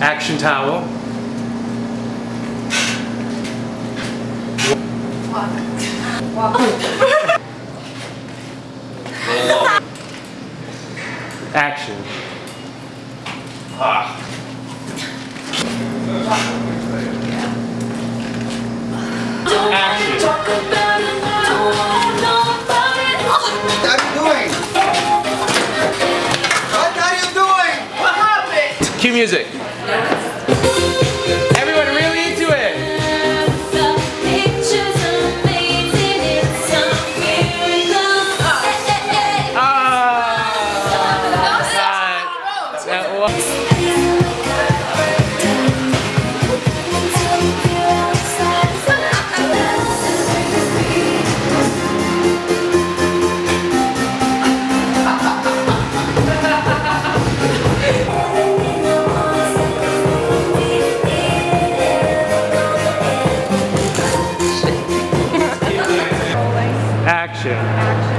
Action towel. Action. Action. What are you doing? What are you doing? What happened? Cue music. Everyone really into it. That was- Action.